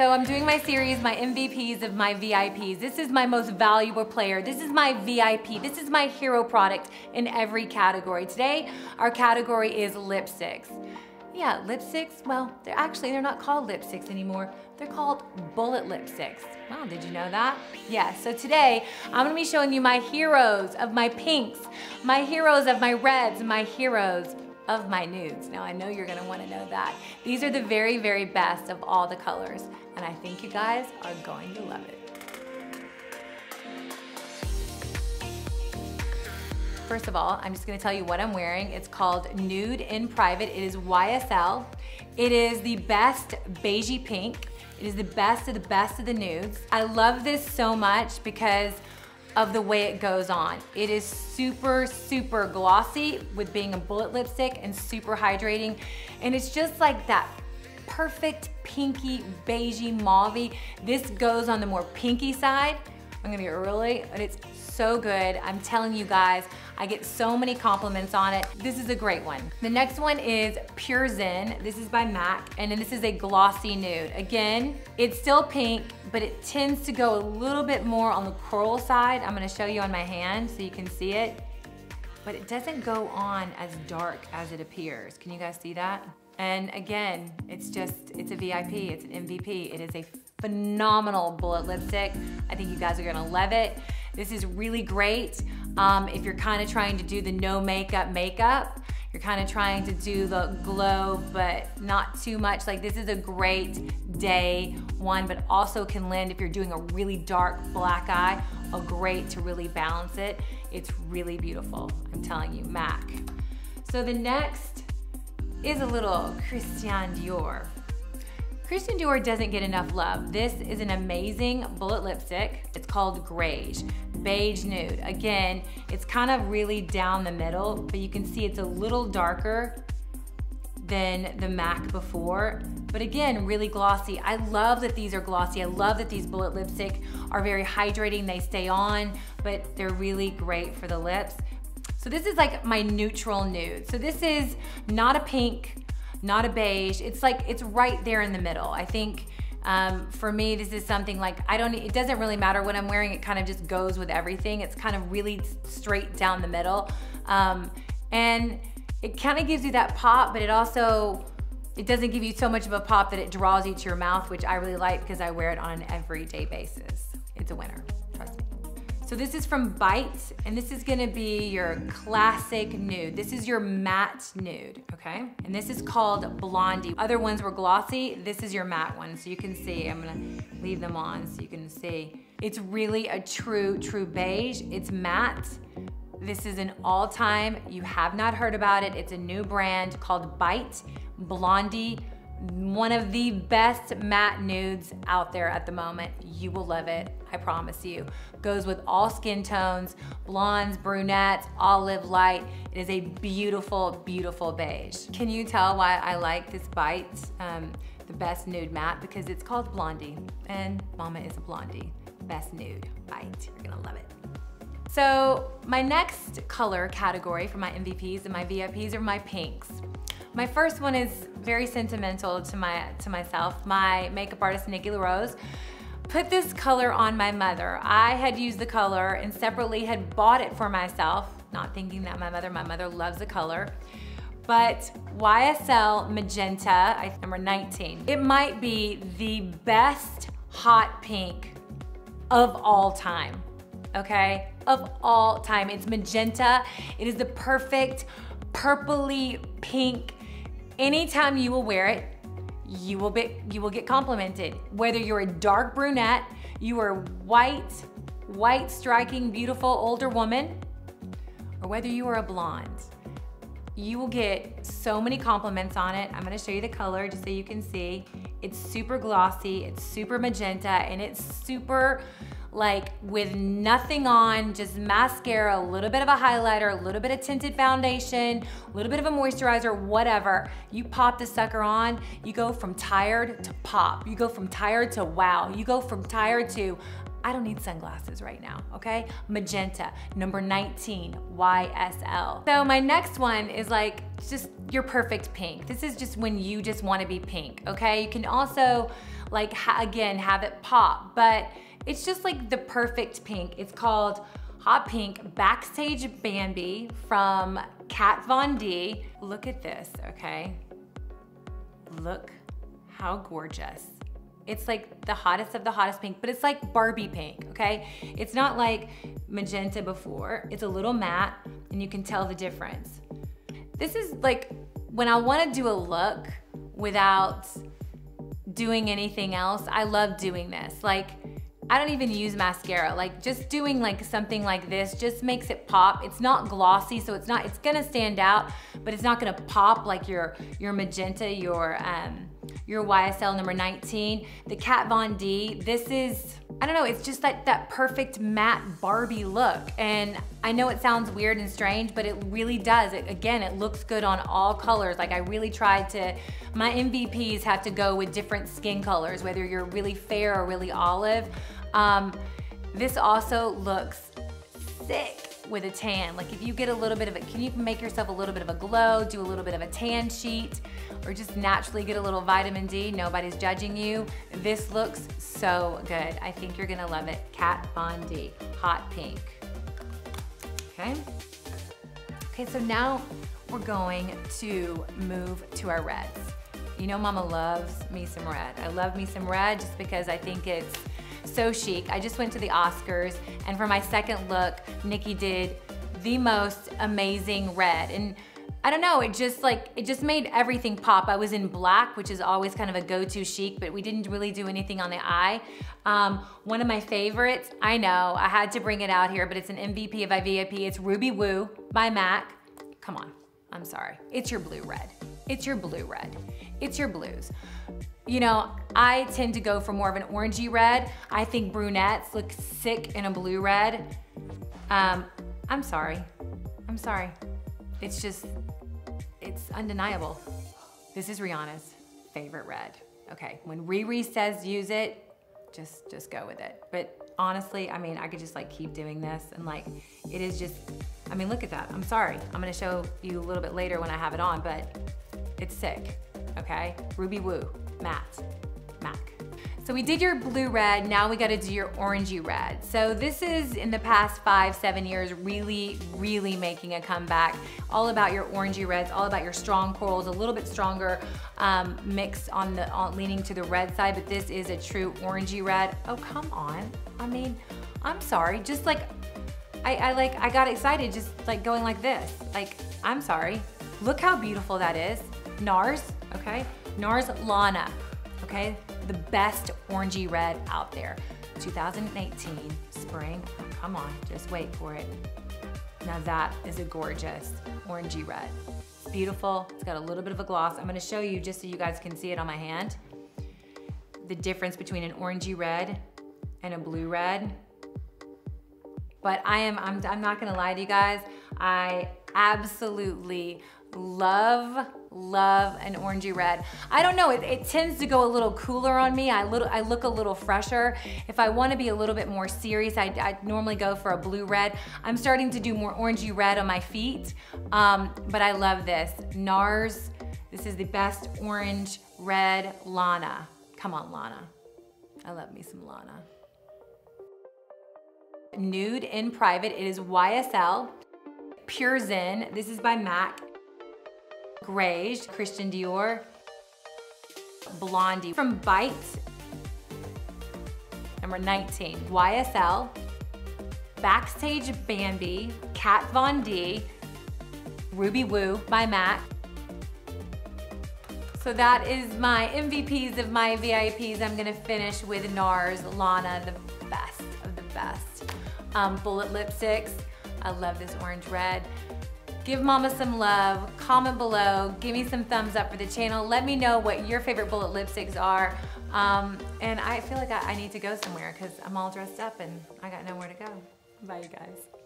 So I'm doing my series, my MVPs of my VIPs. This is my most valuable player. This is my VIP. This is my hero product in every category. Today, our category is lipsticks. Yeah, lipsticks, well, they're actually, they're not called lipsticks anymore. They're called bullet lipsticks. Wow, did you know that? Yeah, so today, I'm gonna be showing you my heroes of my pinks, my heroes of my reds, my heroes of my nudes. Now I know you're gonna wanna know that. These are the very, very best of all the colors, and I think you guys are going to love it. First of all, I'm just gonna tell you what I'm wearing. It's called Nude in Private. It is YSL. It is the best beigey pink. It is the best of the best of the nudes. I love this so much because of the way it goes on. It is super, super glossy with being a bullet lipstick and super hydrating. And it's just like that perfect pinky, beigey, mauvey. This goes on the more pinky side. I'm gonna get really, but it's so good. I'm telling you guys, I get so many compliments on it. This is a great one. The next one is Pure Zen. This is by MAC, and then this is a glossy nude. Again, it's still pink, but it tends to go a little bit more on the coral side. I'm gonna show you on my hand so you can see it. But it doesn't go on as dark as it appears. Can you guys see that? And again, it's just, it's a VIP, it's an MVP. It is a phenomenal bullet lipstick. I think you guys are gonna love it. This is really great um, if you're kind of trying to do the no makeup makeup. You're kind of trying to do the glow, but not too much. Like this is a great day one, but also can lend if you're doing a really dark black eye, a great to really balance it. It's really beautiful, I'm telling you, MAC. So the next is a little Christian Dior. Christian Dior doesn't get enough love. This is an amazing bullet lipstick. It's called Beige, Beige Nude. Again, it's kind of really down the middle, but you can see it's a little darker than the MAC before. But again, really glossy. I love that these are glossy. I love that these bullet lipstick are very hydrating. They stay on, but they're really great for the lips. So this is like my neutral nude. So this is not a pink, not a beige. It's like, it's right there in the middle. I think um, for me, this is something like, I don't, it doesn't really matter what I'm wearing. It kind of just goes with everything. It's kind of really straight down the middle. Um, and it kind of gives you that pop, but it also, it doesn't give you so much of a pop that it draws you to your mouth, which I really like because I wear it on an everyday basis. It's a winner. So this is from Bite, and this is gonna be your classic nude. This is your matte nude, okay? And this is called Blondie. Other ones were glossy. This is your matte one, so you can see. I'm gonna leave them on so you can see. It's really a true, true beige. It's matte. This is an all-time, you have not heard about it. It's a new brand called Bite Blondie one of the best matte nudes out there at the moment. You will love it, I promise you. Goes with all skin tones, blondes, brunettes, olive light. It is a beautiful, beautiful beige. Can you tell why I like this Bite, um, the best nude matte? Because it's called Blondie, and Mama is a blondie. Best nude, Bite, you're gonna love it. So my next color category for my MVPs and my VIPs are my pinks. My first one is very sentimental to, my, to myself. My makeup artist, Nikki LaRose, put this color on my mother. I had used the color and separately had bought it for myself, not thinking that my mother, my mother loves the color. But YSL Magenta, I, number 19. It might be the best hot pink of all time, okay? Of all time. It's magenta. It is the perfect purpley pink Anytime you will wear it, you will, be, you will get complimented. Whether you're a dark brunette, you are white, white, striking, beautiful older woman, or whether you are a blonde, you will get so many compliments on it. I'm gonna show you the color just so you can see. It's super glossy, it's super magenta, and it's super like with nothing on, just mascara, a little bit of a highlighter, a little bit of tinted foundation, a little bit of a moisturizer, whatever. You pop the sucker on, you go from tired to pop. You go from tired to wow. You go from tired to I don't need sunglasses right now, okay? Magenta, number 19, YSL. So my next one is like just your perfect pink. This is just when you just wanna be pink, okay? You can also like, ha again, have it pop, but it's just like the perfect pink. It's called Hot Pink Backstage Bambi from Kat Von D. Look at this, okay? Look how gorgeous. It's like the hottest of the hottest pink, but it's like Barbie pink, okay? It's not like magenta before. It's a little matte and you can tell the difference. This is like when I wanna do a look without doing anything else, I love doing this. Like, I don't even use mascara. Like just doing like something like this just makes it pop. It's not glossy, so it's not, it's gonna stand out, but it's not gonna pop like your, your magenta, your, um, your YSL number 19. The Kat Von D, this is, I don't know, it's just like that perfect matte Barbie look. And I know it sounds weird and strange, but it really does. It, again, it looks good on all colors. Like I really tried to, my MVPs have to go with different skin colors, whether you're really fair or really olive. Um, this also looks sick with a tan. Like if you get a little bit of it, can you make yourself a little bit of a glow, do a little bit of a tan sheet, or just naturally get a little vitamin D, nobody's judging you. This looks so good. I think you're gonna love it. Kat Von D, hot pink. Okay. Okay, so now we're going to move to our reds. You know mama loves me some red. I love me some red just because I think it's so chic. I just went to the Oscars and for my second look, Nikki did the most amazing red. And I don't know, it just like, it just made everything pop. I was in black, which is always kind of a go-to chic, but we didn't really do anything on the eye. Um, one of my favorites, I know, I had to bring it out here, but it's an MVP of IVIP. It's Ruby Woo by MAC. Come on, I'm sorry. It's your blue red. It's your blue red. It's your blues. You know, I tend to go for more of an orangey red. I think brunettes look sick in a blue red. Um, I'm sorry. I'm sorry. It's just, it's undeniable. This is Rihanna's favorite red. Okay, when Riri says use it, just just go with it. But honestly, I mean, I could just like keep doing this and like, it is just, I mean, look at that. I'm sorry. I'm gonna show you a little bit later when I have it on, but it's sick, okay? Ruby Woo matte, MAC. So we did your blue red, now we gotta do your orangey red. So this is in the past five, seven years, really, really making a comeback. All about your orangey reds, all about your strong corals, a little bit stronger um, mix on the, on, leaning to the red side, but this is a true orangey red. Oh, come on. I mean, I'm sorry, just like, I, I like, I got excited just like going like this. Like, I'm sorry. Look how beautiful that is. NARS, okay? NARS Lana, okay? The best orangey red out there. 2018, spring, come on, just wait for it. Now that is a gorgeous orangey red. Beautiful, it's got a little bit of a gloss. I'm gonna show you just so you guys can see it on my hand. The difference between an orangey red and a blue red. But I am, I'm, I'm not gonna lie to you guys, I absolutely love, love an orangey red. I don't know, it, it, tends to go a little cooler on me. I, little, I look a little fresher. If I wanna be a little bit more serious, I, I normally go for a blue red. I'm starting to do more orangey red on my feet, um, but I love this. NARS, this is the best orange red Lana. Come on, Lana. I love me some Lana. Nude in private, it is YSL. Pure Zen, this is by MAC. Grege, Christian Dior, Blondie. From Bite, number 19, YSL, Backstage Bambi, Kat Von D, Ruby Woo by MAC. So that is my MVPs of my VIPs. I'm gonna finish with NARS Lana, the best of the best. Um, bullet lipsticks. I love this orange red. Give mama some love, comment below, give me some thumbs up for the channel. Let me know what your favorite bullet lipsticks are. Um, and I feel like I, I need to go somewhere because I'm all dressed up and I got nowhere to go. Bye you guys.